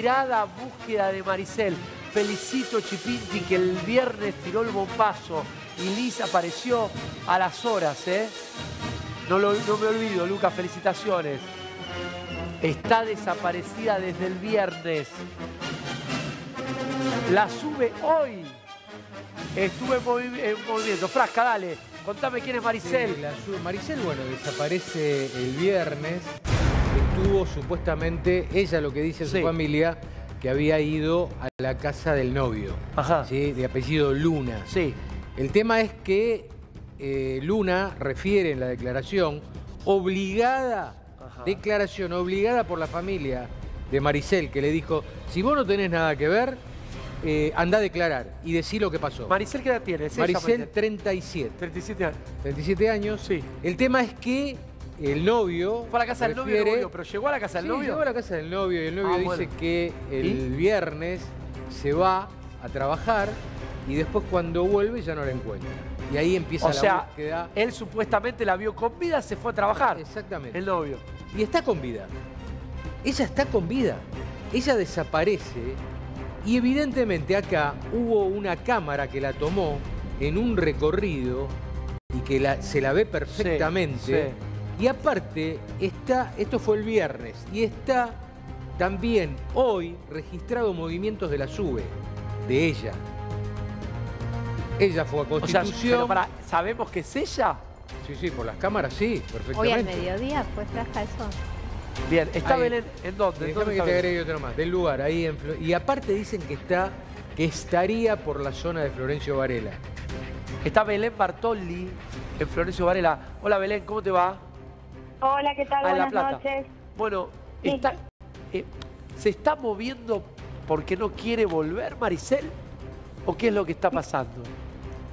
Mirada búsqueda de Maricel. Felicito Chipinti que el viernes tiró el bombazo y Liz apareció a las horas, ¿eh? No, me olvido, Lucas, felicitaciones. Está desaparecida desde el viernes. La sube hoy. Estuve en, movi- en movimiento. Frasca, dale. Contame quién es Maricel. Sí, la su- Maricel, bueno, desaparece el viernes. Estuvo supuestamente, ella lo que dice Sí. su familia, que había ido a la casa del novio, Ajá. ¿sí? de apellido Luna. Sí. El tema es que eh, Luna refiere en la declaración, obligada, Ajá. declaración obligada por la familia de Maricel, que le dijo, si vos no tenés nada que ver, eh, anda a declarar y decí lo que pasó. Maricel, ¿qué edad tiene? Maricel, 37. 37 años. 37 años. Sí. El tema es que el novio. Fue a la casa del novio, pero llegó a la casa del Sí, novio. llegó a la casa del novio y el novio Ah, dice bueno. que el ¿Y? viernes se va a trabajar y después cuando vuelve ya no la encuentra. Y ahí empieza O la sea, búsqueda. él supuestamente la vio con vida, se fue a trabajar. Exactamente. El novio. Y está con vida. Ella está con vida. Ella desaparece y evidentemente acá hubo una cámara que la tomó en un recorrido y que la- se la ve perfectamente. sí. Y aparte, está, esto fue el viernes, y está también hoy registrado movimientos de la SUBE, de ella. Ella fue a O sea, Constitución. pero para, ¿sabemos que es ella? Sí, sí, por las cámaras sí, Hoy perfectamente. al mediodía fue frasca eso. Bien, ¿está Ahí. Belén en dónde? ¿En Déjame dónde que te agregue otro más, del lugar, ahí en Flo- Y aparte dicen que está, que estaría por la zona de Florencio Varela. Está Belén Bartoli en Florencio Varela. Hola Belén, ¿cómo te va? Hola, ¿qué tal? Ah, La Buenas Plata. noches. Bueno, Sí. está, eh, ¿se está moviendo porque no quiere volver Maricel? ¿O qué es lo que está pasando?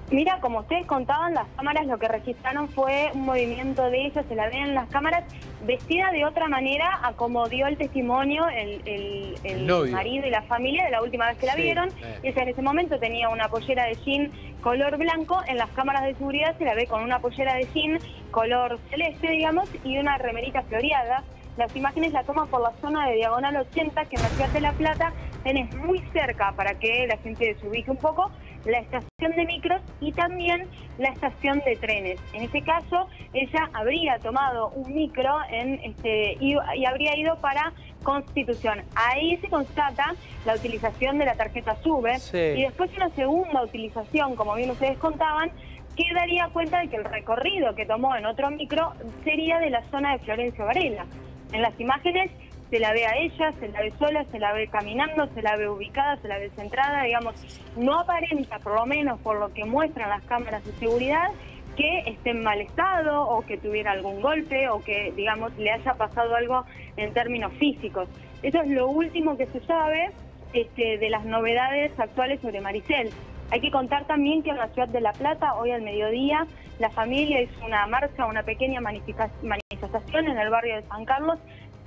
Mira, como ustedes contaban, las cámaras lo que registraron fue un movimiento de ella, se la ven en las cámaras, vestida de otra manera a como dio el testimonio el, el- el El novio. marido y la familia de la última vez que la Sí, vieron. eh. Ella en ese momento tenía una pollera de jean color blanco, en las cámaras de seguridad se la ve con una pollera de jean color celeste, digamos, y una remerita floreada. Las imágenes la toman por la zona de Diagonal 80, que en la ciudad de La Plata tenés muy cerca, para que la gente se ubique un poco, la estación de micros y también la estación de trenes. En este caso, ella habría tomado un micro en este y, y habría ido para Constitución. Ahí se constata la utilización de la tarjeta SUBE Sí. y después una segunda utilización, como bien ustedes contaban, que daría cuenta de que el recorrido que tomó en otro micro sería de la zona de Florencio Varela. En las imágenes se la ve a ella, se la ve sola, se la ve caminando, se la ve ubicada, se la ve centrada, digamos, no aparenta, por lo menos por lo que muestran las cámaras de seguridad, que esté en mal estado o que tuviera algún golpe o que, digamos, le haya pasado algo en términos físicos. Eso es lo último que se sabe este, de las novedades actuales sobre Maricel. Hay que contar también que en la ciudad de La Plata, hoy al mediodía, la familia hizo una marcha, una pequeña manifestación en el barrio de San Carlos,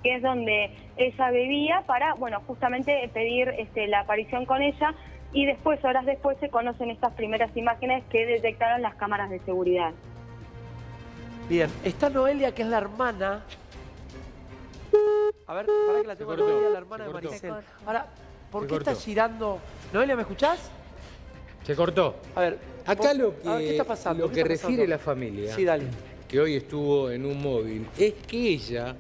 que es donde ella vivía, para, bueno, justamente pedir este, la aparición con ella. Y después, horas después, se conocen estas primeras imágenes que detectaron las cámaras de seguridad. Bien, está Noelia, que es la hermana. A ver, para que la tengo Noelia, la hermana de. Maricel. Ahora, ¿por Se qué está cortó. girando? Noelia, ¿me escuchás? Se cortó. A ver. Acá lo que, ver, ¿qué está pasando? lo ¿Qué que está refiere pasando? la familia, Sí, dale. que hoy estuvo en un móvil, es que ella,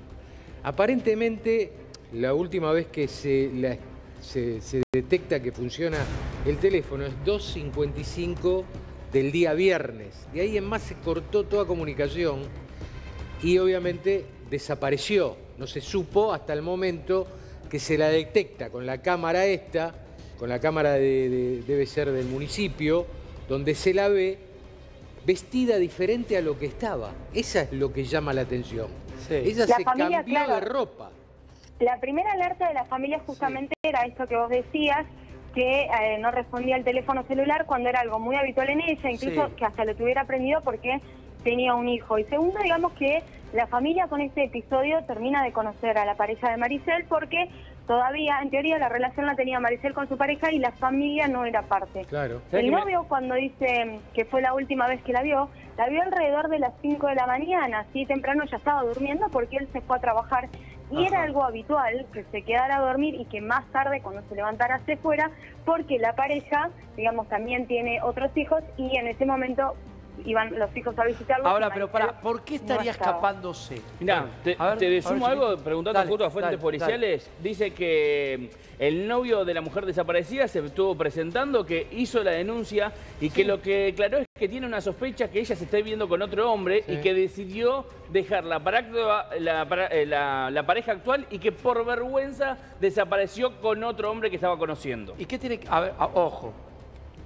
aparentemente, la última vez que se, se, detecta que funciona el teléfono es 2.55 del día viernes. De ahí en más se cortó toda comunicación y obviamente desapareció. No se supo hasta el momento que se la detecta con la cámara esta, con la cámara de- debe ser del municipio, donde se la ve vestida diferente a lo que estaba. Esa es lo que llama la atención. Sí. Ella La se familia, cambió claro. de ropa. La primera alerta de la familia justamente era esto que vos decías, que eh, no respondía al teléfono celular cuando era algo muy habitual en ella, incluso Sí. que hasta lo tuviera prendido porque tenía un hijo. Y segundo, digamos que la familia con este episodio termina de conocer a la pareja de Maricel porque todavía, en teoría, la relación la tenía Maricel con su pareja y la familia no era parte. Claro. ¿Sabés El novio cuando dice que fue la última vez que la vio, la vio alrededor de las 5 de la mañana, así temprano ya estaba durmiendo porque él se fue a trabajar Y Ajá. era algo habitual que se quedara a dormir y que más tarde, cuando se levantara, se fuera, porque la pareja, digamos, también tiene otros hijos y en ese momento iban los hijos a visitarlo. Ahora, pero para, ¿por qué estaría no escapándose? Mirá, te, ver, te a ver, algo preguntando Dale, justo a fuentes dale, policiales. Dice que el novio de la mujer desaparecida se estuvo presentando, que hizo la denuncia y que lo que declaró es que tiene una sospecha que ella se está viendo con otro hombre Sí. y que decidió dejar la, la, para- eh, la- la pareja actual y que por vergüenza desapareció con otro hombre que estaba conociendo. ¿Y qué tiene que.? A ver, a- ojo.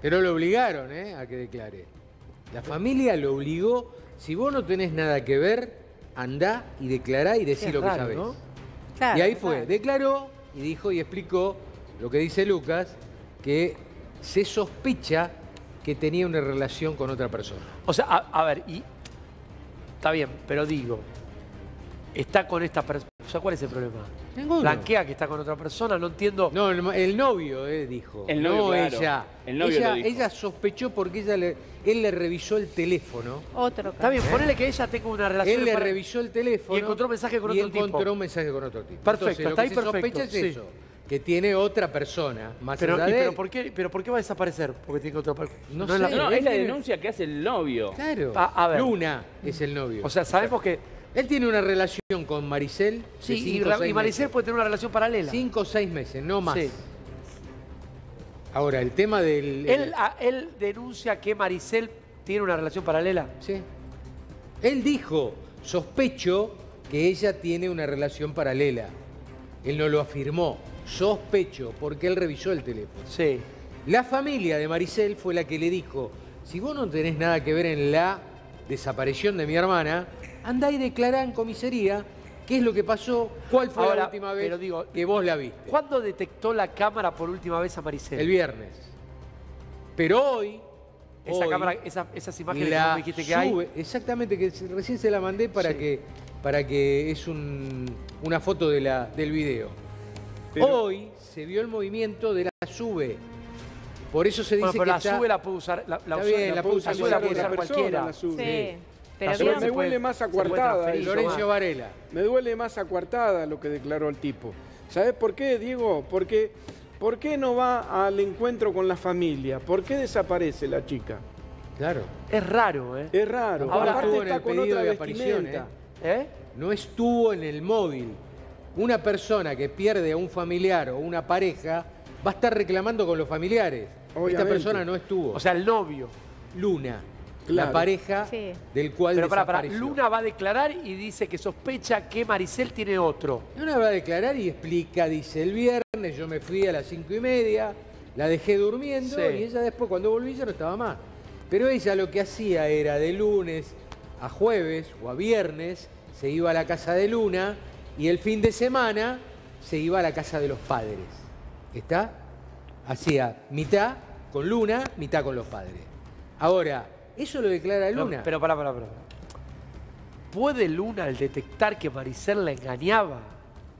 Pero lo obligaron, ¿eh? A que declare. La familia lo obligó. Si vos no tenés nada que ver, andá y declará y decí lo que raro, sabés. ¿no? Claro, y ahí fue, claro. declaró y dijo y explicó lo que dice Lucas, que se sospecha que tenía una relación con otra persona. O sea, a, a ver, y. Está bien, pero digo. Está con esta persona. O sea, ¿cuál es el problema? Ninguno. Blanquea que está con otra persona, no entiendo. No, el, el novio, eh, dijo. El novio, no claro. ella. El novio ella, lo dijo. ella sospechó porque ella le- él le revisó el teléfono. Otro Está bien, ¿Eh? ponele que ella tenga una relación. Él le para- revisó el teléfono. Y encontró mensaje con y otro tipo. encontró un mensaje con otro tipo. Perfecto, Entonces, lo está que ahí se perfecto, sospecha es sí. eso. Que tiene otra persona. Más Pero, allá y de pero. ¿por qué, ¿Pero por qué va a desaparecer? Porque tiene que otra per- No es sé. la- No, es la denuncia que hace el novio. Claro. A- a ver. Luna es el novio. O sea, sabemos que. Él tiene una relación con Maricel. de Sí, y, cinco o Ra- seis y Maricel meses. puede tener una relación paralela. Cinco o seis meses, no más. Sí. Ahora, el tema del. Él, a- él denuncia que Maricel tiene una relación paralela. Sí. Él dijo, sospecho que ella tiene una relación paralela. Él no lo afirmó. Sospecho, porque él revisó el teléfono. Sí. La familia de Maricel fue la que le dijo, si vos no tenés nada que ver en la desaparición de mi hermana, andá y declará en comisaría qué es lo que pasó, cuál fue Ahora, la última vez pero digo, que vos la viste. ¿Cuándo detectó la cámara por última vez a Maricel? El viernes. Pero hoy... Esa hoy, cámara, esa- esas imágenes que me dijiste que hay. Exactamente, que recién se la mandé para Sí. que para que es un- una foto de la, del video. Pero- Hoy se vio el movimiento de la sube. Por eso se dice Bueno, pero que la está- sube la puede usar, la, la Está usa- bien, la la puede puede usar, la puede cualquiera usar persona, cualquiera. la sube. Sí. Pero me puede- huele más transferir, eso. Lorenzo Varela. Me duele más acuartada lo que declaró el tipo. ¿Sabes por qué, Diego? Porque ¿por qué no va al encuentro con la familia? ¿Por qué desaparece la chica? Claro. Es raro, ¿eh? Es raro. Ahora Aparte estuvo en está el con pedido otra de aparición, vestimenta. ¿Eh? No estuvo en el móvil. Una persona que pierde a un familiar o una pareja va a estar reclamando con los familiares. Esta persona no estuvo. O sea, el novio. Luna, Claro. la pareja Sí. del cual Pero para, para. Luna va a declarar y dice que sospecha que Maricel tiene otro. Luna va a declarar y explica, dice, el viernes yo me fui a las cinco y media, la dejé durmiendo Sí. y ella después cuando volví ya no estaba más. Pero ella lo que hacía era de lunes a jueves o a viernes se iba a la casa de Luna y el fin de semana se iba a la casa de los padres. ¿Está? Hacía mitad con Luna, mitad con los padres. Ahora, eso lo declara No, Luna. pero para, para, para. ¿Puede Luna, al detectar que Maricel la engañaba,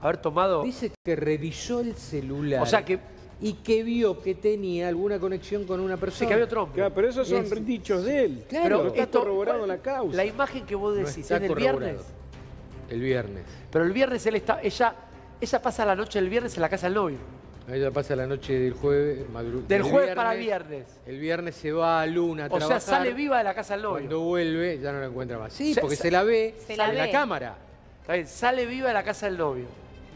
haber tomado... Dice que revisó el celular. O sea que- Y que vio que tenía alguna conexión con una persona. Sí, que había otro hombre. Claro, pero esos son Es- dichos de él. Claro. pero está esto- corroborado en la causa. La imagen que vos decís es del viernes. El viernes. Pero el viernes él está, ella, ella pasa la noche del viernes en la casa del novio. Ella pasa la noche del jueves. madru- Del el jueves para viernes. El viernes se va a Luna a O sea, sale viva de la casa del novio. Cuando vuelve ya no la encuentra más. Sí, Se- porque se- se la ve Se la en la cámara. Está bien, sale viva de la casa del novio.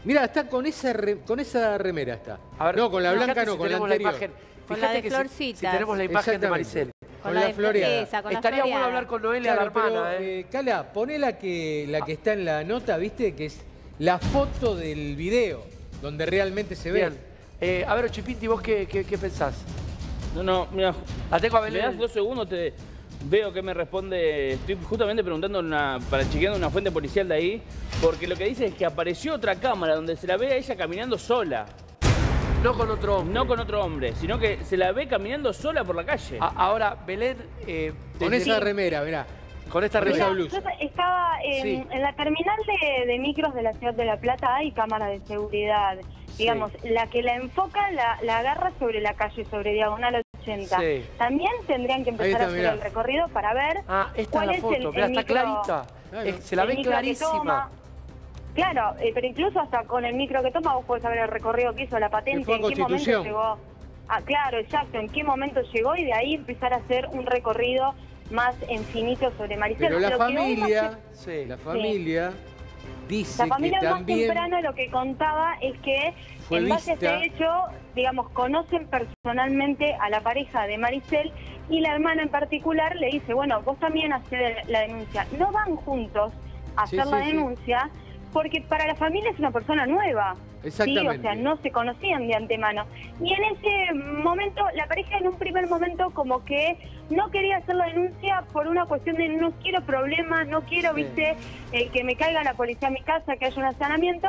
Mira, está con esa, re- con esa remera está. A ver, no, con la blanca no, si con la tenemos anterior. imagen. Con Fíjate la de que si- tenemos la imagen de. Maricel. Con la de floreada. esa, con la Estaría bueno hablar con Noelia, Claro, la hermana, pero, ¿eh? eh, Cala, poné la que, la que está en la nota, ¿viste? Que es la foto del video, donde realmente se ve. Bien. Eh, a ver, Chipinti, ¿vos qué, qué, qué pensás? No, no, mira, La tengo a me das Belén. dos segundos, te veo que me responde. Estoy justamente preguntando una, para chequeando una fuente policial de ahí, porque lo que dice es que apareció otra cámara donde se la ve a ella caminando sola. No con otro hombre. No con otro hombre, sino que se la ve caminando sola por la calle. A- ahora, Belén, eh, Con desde- esa remera, mirá. Con esta remera. blusa. Yo estaba en, Sí. en la terminal de, de micros de la ciudad de La Plata, hay cámara de seguridad. Digamos, la que la enfoca la, la agarra sobre la calle, sobre Diagonal 80. Sí. También tendrían que empezar a hacer mirá. el recorrido para ver Ah, esta cuál es la es foto. el, Mirá, el está micro- clarita. Claro. Se la el ve clarísima. Claro, eh, pero incluso hasta con el micro que toma vos podés saber el recorrido que hizo la patente, en qué momento llegó. Ah, claro, exacto, en qué momento llegó y de ahí empezar a hacer un recorrido más infinito sobre Maricel. Pero la familia, Sí. la familia dice La familia que más también temprano lo que contaba es que en base vista- a este hecho, digamos, conocen personalmente a la pareja de Maricel y la hermana en particular le dice, bueno, vos también hacés la denuncia. No van juntos a hacer la sí, denuncia porque para la familia es una persona nueva. Sí, Exactamente. o sea, no se conocían de antemano. Y en ese momento, la pareja en un primer momento como que no quería hacer la denuncia por una cuestión de no quiero problemas, no quiero, Sí. viste, eh, que me caiga la policía a mi casa, que haya un allanamiento.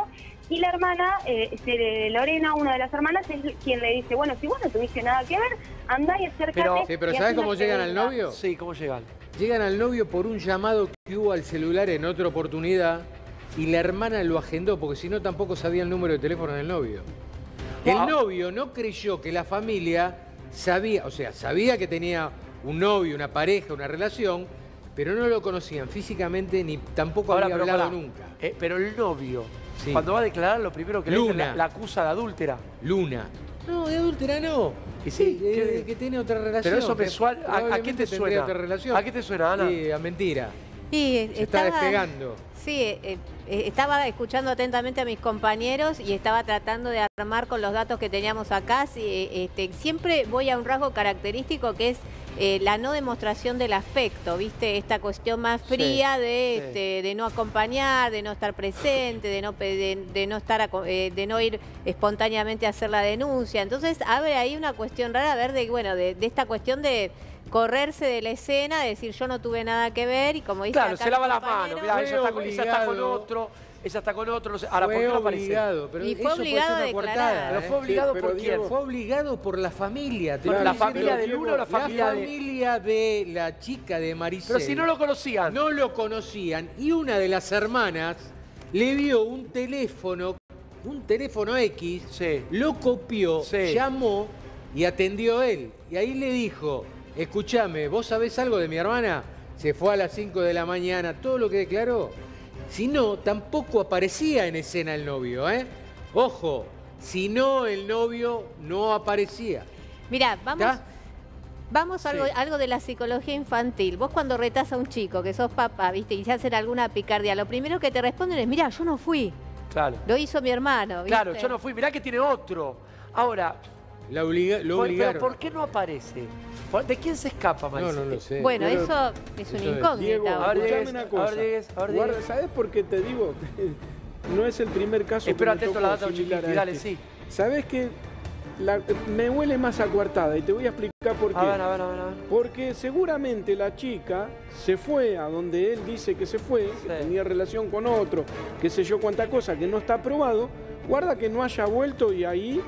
Y la hermana, eh, Lorena, una de las hermanas, es quien le dice, bueno, si vos no tuviste nada que ver, andá y acércate. Pero- Sí, pero ¿sabés hacé una cómo llegan al pregunta". novio? Sí, ¿cómo llegan? Llegan al novio por un llamado que hubo al celular en otra oportunidad y la hermana lo agendó porque si no tampoco sabía el número de teléfono del novio. El novio no creyó que la familia sabía, o sea, sabía que tenía un novio, una pareja, una relación, pero no lo conocían físicamente ni tampoco Ahora, había pero hablado pará. nunca. Eh, pero el novio, Sí. cuando va a declarar, lo primero que le Luna. la, la acusa de adúltera. Luna. No, de adúltera no. Y sí, Eh, que tiene otra relación. Pero eso me que suena- ¿a- a qué probablemente te tendría suena? otra relación. ¿A qué te suena, Ana? Sí, a mentira. Y Se está estaba- despegando. Sí, eh, eh, estaba escuchando atentamente a mis compañeros y estaba tratando de armar con los datos que teníamos acá. Sí, eh, este, siempre voy a un rasgo característico que es eh, la no demostración del afecto, ¿viste? Esta cuestión más fría de, sí. este, de no acompañar, de no estar presente, de no, pe- de, de no estar, eh, de no ir espontáneamente a hacer la denuncia. Entonces abre ahí una cuestión rara, a ver, de, bueno, de, de esta cuestión de correrse de la escena, decir yo no tuve nada que ver y como dice Claro, acá se lava las manos. Mirá, ella está, con- ella está con otro, ella está con otro. No sé. Ahora, ¿por fue qué no obligado, pero Y fue obligado a una declarar. Pero ¿eh? fue obligado pero por quién. Diego, Fue obligado por la familia. te Claro, estoy ¿La familia pero de Diego, Luna o la La familia de.? familia de la chica de Maricel. Pero si no lo conocían. no lo conocían y una de las hermanas le vio un teléfono, un teléfono X, Sí. lo copió, Sí. llamó y atendió él. Y ahí le dijo, escúchame, ¿vos sabés algo de mi hermana? Se fue a las 5 de la mañana, todo lo que declaró. Si no, tampoco aparecía en escena el novio, ¿eh? Ojo, si no, el novio no aparecía. Mira, vamos, ¿Está? vamos a algo, Sí. algo de la psicología infantil. Vos cuando retás a un chico, que sos papá, viste, y se hacen alguna picardía, lo primero que te responden es, mira, yo no fui, Claro. lo hizo mi hermano. ¿viste? Claro, yo no fui. Mirá que tiene otro. Ahora, La obliga- lo obligaron. pero ¿por qué no aparece? ¿Por- ¿De quién se escapa, No, Maricel? no lo sé. Bueno, Pero- eso es una incógnita. Diego, A ver, escuchame Diegues, una cosa. Guarda. ¿Sabes por qué te digo? no es el primer caso Espero que me atento la data, similar Chiquiti, a dale, este. sí. ¿Sabes qué? La- me huele más a coartada y te voy a explicar por qué. A ver, a ver, a ver. a ver. Porque seguramente la chica se fue a donde él dice que se fue, que tenía relación con otro, qué sé yo cuánta cosa, que no está probado. Guarda que no haya vuelto y ahí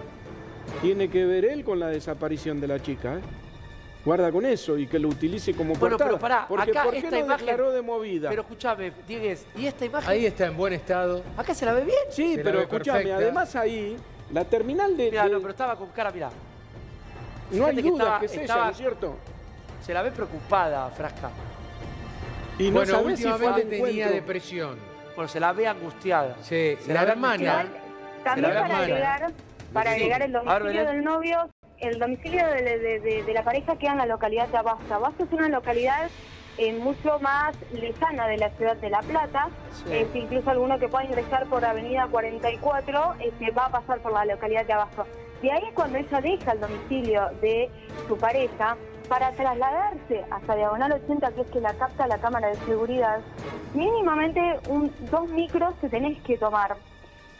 tiene que ver él con la desaparición de la chica. ¿eh? Guarda con eso y que lo utilice como Bueno, coartada. pero pará, Porque acá ¿por qué esta no imagen- declaró de movida? Pero escúchame, Diegues, ¿y esta imagen? Ahí está en buen estado. ¿Acá se la ve bien? sí, se pero perfecta. además ahí, la terminal de... Mirá, de- no, pero estaba con cara, mirá. no hay fíjate que duda estaba- que es ella, estaba- ¿no es cierto? Se la ve preocupada, Frasca. Y no bueno, sabés si fue tenía encuentro. depresión. Bueno, se la ve angustiada. Sí, Se la la ve hermana. También para agregar, para Sí. agregar el domicilio del novio, el domicilio de, de- de- de la pareja queda en la localidad de Abasto. Abasto es una localidad eh, mucho más lejana de la ciudad de La Plata. Sí. Este, incluso alguno que pueda ingresar por Avenida 44 este, va a pasar por la localidad de Abasto. De ahí es cuando ella deja el domicilio de su pareja para trasladarse hasta Diagonal 80, que es que la capta la cámara de seguridad. Mínimamente un, dos micros que tenés que tomar.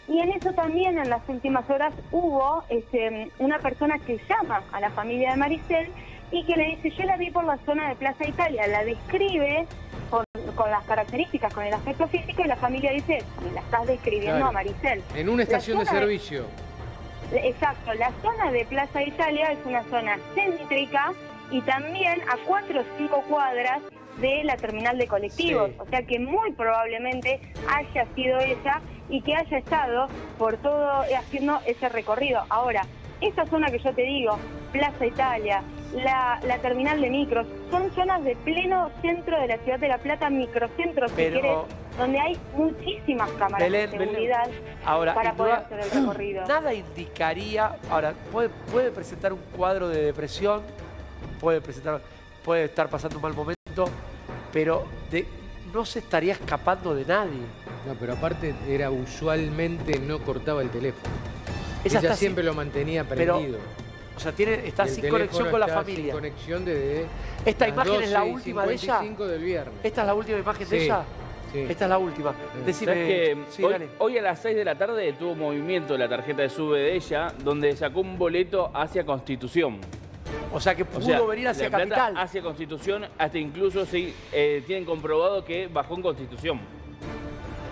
Y en eso también en las últimas horas hubo este, una persona que llama a la familia de Maricel y que le dice, yo la vi por la zona de Plaza Italia, la describe con, con las características, con el aspecto físico y la familia dice, me la estás describiendo Claro. a Maricel. En una estación de servicio. Exacto, la zona de Plaza Italia es una zona céntrica y también a cuatro o cinco cuadras de la terminal de colectivos. Sí. O sea que muy probablemente haya sido ella y que haya estado por todo eh, haciendo ese recorrido. Ahora, esa zona que yo te digo, Plaza Italia, la, la terminal de micros. Son zonas de pleno centro de la ciudad de La Plata, microcentro, si querés, donde hay muchísimas cámaras Belén, de seguridad Ahora, para poder hacer el recorrido. Nada indicaría, ahora, puede, puede presentar un cuadro de depresión, puede presentar, puede estar pasando un mal momento, pero de- no se estaría escapando de nadie. No, pero aparte era usualmente no cortaba el teléfono. Ella Ella siempre sin- lo mantenía pero prendido. O sea, tiene, está sin conexión con la está familia. Sin conexión desde Esta las imagen es la 12 y última de ella. 55 del viernes. ¿Esta es la última imagen de ella? sí. Esta es la última. Decime, ¿Sabes que sí, hoy, dale. hoy a las 6 de la tarde tuvo movimiento la tarjeta de sube de ella, donde sacó un boleto hacia Constitución. O sea, que O pudo sea, venir hacia La Plata Capital. Hacia Constitución, hasta incluso sí, eh, tienen comprobado que bajó en Constitución.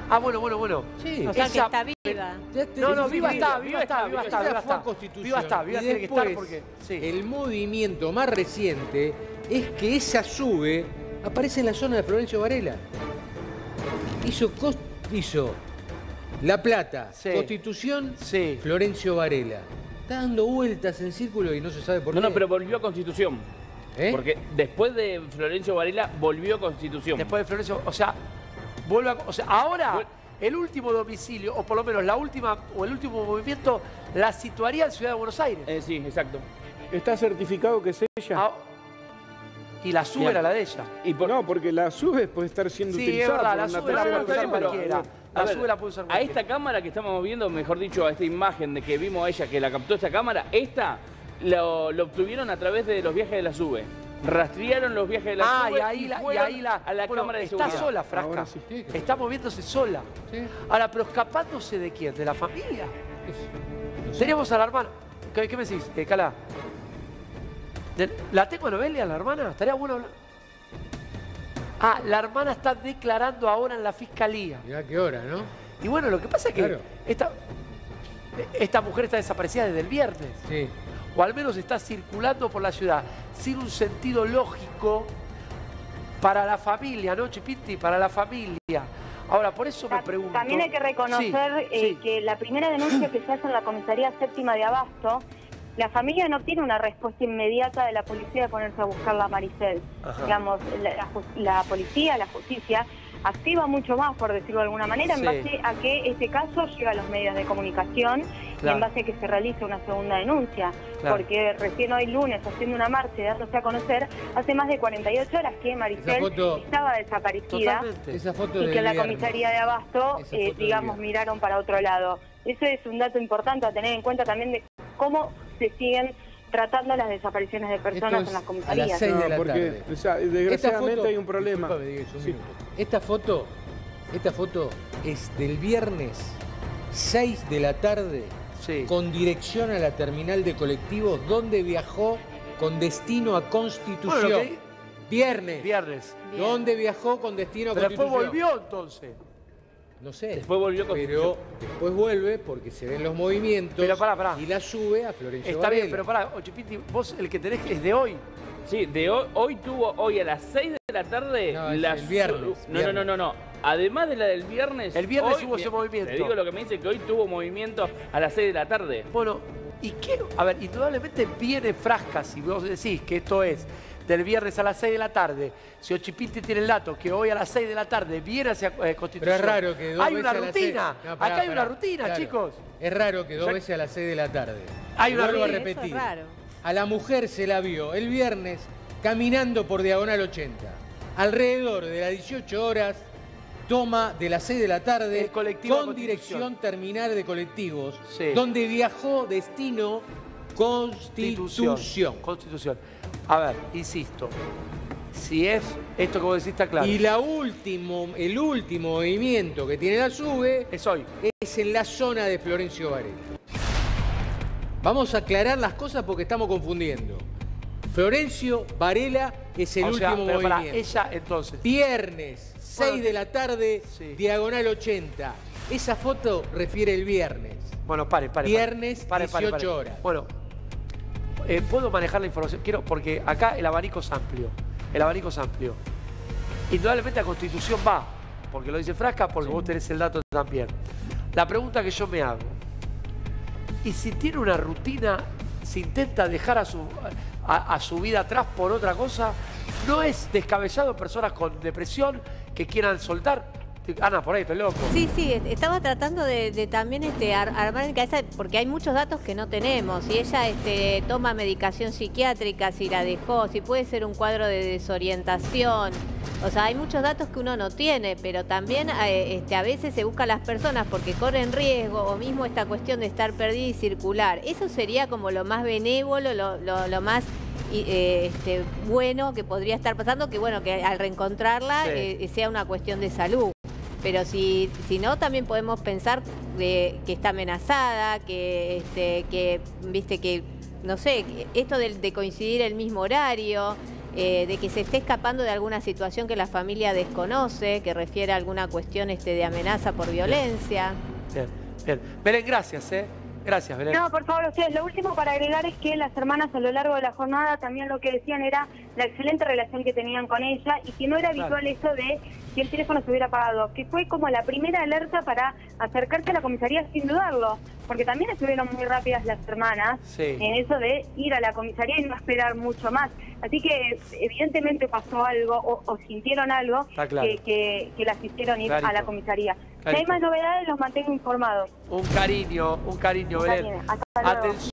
Ah, bueno, bueno, bueno. Sí. O sea que está viva. No, no, viva está, viva viva está, está, viva está, viva está. Constitución. Viva está, viva Y tiene que estar porque... Sí. El movimiento más reciente es que esa sube aparece en la zona de Florencio Varela. Hizo, cos- hizo La Plata, Sí. Constitución, Sí. Florencio Varela. Está dando vueltas en círculo y no se sabe por No, qué. no, pero volvió a Constitución. ¿Eh? Porque después de Florencio Varela volvió a Constitución. Después de Florencio, o sea, vuelve a- o sea, ahora el último domicilio, o por lo menos la última, o el último movimiento, la situaría en Ciudad de Buenos Aires. Eh, sí, exacto. ¿Está certificado que es ella? Ah, y la sube era la de ella. Y por- No, porque la sube puede estar siendo Sí, es utilizada verdad, por la una sube la puede usar bien, A La ver, sube la puede usar A esta cámara que estamos viendo, mejor dicho, a esta imagen de que vimos a ella que la captó esta cámara, esta lo, lo obtuvieron a través de los viajes de la SUBE. Rastrearon los viajes de la Ah, SUBE y ahí la, y ahí la, a la bueno, cámara de está seguridad. sola, Frasca. Ahora sí. Sí, Está moviéndose sola. Sí. Ahora, pero escapándose de quién? ¿De la familia? No sé. Teníamos a la hermana. ¿Qué, qué me decís, eh, Cala? ¿La tengo a la hermana? Estaría bueno hablar. Ah, la hermana está declarando ahora en la fiscalía. Mirá qué hora, ¿no? Y bueno, lo que pasa es que Claro. esta, esta mujer está desaparecida desde el viernes. Sí. O al menos está circulando por la ciudad sin un sentido lógico para la familia, ¿no, Chipinti? Para la familia. Ahora, por eso me pregunto. También hay que reconocer Sí, eh, sí. que la primera denuncia que se hace en la comisaría séptima de Abasto, la familia no tiene una respuesta inmediata de la policía de ponerse a buscarla a Maricel. Ajá. Digamos, la, la la policía, la justicia, activa mucho más, por decirlo de alguna manera, Sí. en base a que este caso llega a los medios de comunicación y en base a que se realice una segunda denuncia. Claro. Porque recién hoy lunes, haciendo una marcha y dándose a conocer, hace más de 48 horas que Maricel foto- estaba desaparecida Totalmente. Esa foto y que en la comisaría de Abasto, eh, digamos, miraron para otro lado. Eso es un dato importante a tener en cuenta también de cómo se siguen tratando las desapariciones de personas es en las a comisarías. las seis de No, la porque tarde. o sea, Esta desgraciadamente foto- hay un problema. Sí. Esta foto, esta foto es del viernes 6 de la tarde Sí. con dirección a la terminal de colectivos donde viajó con destino a Constitución. Bueno, Viernes. Viernes. ¿Dónde viajó con destino a Pero después Constitución? volvió entonces. No sé. Después volvió con Pero después vuelve porque se ven los movimientos Pero pará, pará. y la sube a Florencio Está bien, pero pará, Ochipinti, vos el que tenés es de hoy. Sí, de hoy, hoy tuvo, hoy a las 6 de la tarde, No, la el su- viernes, No, no, no, no, no. Además de la del viernes. El viernes hoy- hubo ese movimiento. Te digo lo que me dice que hoy tuvo movimiento a las 6 de la tarde. Bueno, ¿y qué? A ver, indudablemente viene frasca si vos decís que esto es del viernes a las 6 de la tarde. Si Ochipinti tiene el dato que hoy a las 6 de la tarde viene hacia eh, Constitución. Pero es raro que dos Hay veces una a las seis- rutina. No, pará, Acá hay una rutina, Claro. chicos. Es raro que dos Ya- veces a las 6 de la tarde. Hay una vuelvo a es repetir. raro. A la mujer se la vio el viernes caminando por diagonal 80. Alrededor de las 18 horas, toma de las 6 de la tarde El colectivo con dirección terminal de colectivos, Sí. donde viajó destino Constitución. Constitución. A ver, insisto. Si es esto que vos decís está claro. Y la último, el último movimiento que tiene la SUBE Es hoy. es en la zona de Florencio Varela. Vamos a aclarar las cosas porque estamos confundiendo. Florencio Varela es el o sea, último movimiento. ella entonces. Viernes, 6 Bueno, de la tarde, sí. diagonal 80. Esa foto refiere el viernes. Bueno, pare, pare. pare. Viernes, Pare, pare, 18 pare. horas. Bueno, eh, puedo manejar la información. Quiero, porque acá el abanico es amplio. El abanico es amplio. Indudablemente a Constitución va, porque lo dice Frasca, porque vos tenés el dato también. La pregunta que yo me hago, ¿y si tiene una rutina, si intenta dejar a su... a, a su vida atrás por otra cosa, no es descabellado personas con depresión que quieran soltar. Ana, por ahí, estoy loco. Sí, sí, est- estaba tratando de, de también este, ar- armar en cabeza, porque hay muchos datos que no tenemos. Si ella este, toma medicación psiquiátrica, si la dejó, si puede ser un cuadro de desorientación. O sea, hay muchos datos que uno no tiene, pero también eh, este, a veces se buscan las personas porque corren riesgo, o mismo esta cuestión de estar perdida y circular. Eso sería como lo más benévolo, lo, lo- lo más y, eh, este, bueno que podría estar pasando, que bueno, que al reencontrarla Sí. eh, sea una cuestión de salud. Pero si, si no, también podemos pensar de, que está amenazada, que, este, que, viste, que, no sé, esto de, de coincidir el mismo horario, eh, de que se esté escapando de alguna situación que la familia desconoce, que refiere a alguna cuestión este, de amenaza por violencia. Bien, bien. Belén, gracias, ¿eh? Gracias, Belén. No, por favor, ustedes. Lo último para agregar es que las hermanas a lo largo de la jornada también lo que decían era la excelente relación que tenían con ella y que no era Claro. habitual eso de que el teléfono se hubiera apagado, que fue como la primera alerta para acercarse a la comisaría sin dudarlo, porque también estuvieron muy rápidas las hermanas Sí. en eso de ir a la comisaría y no esperar mucho más. Así que evidentemente pasó algo o, o sintieron algo claro. que, que- que las hicieron ir a la comisaría. Si hay más novedades, los mantengo informados. Un cariño, un cariño, Belén. Atención.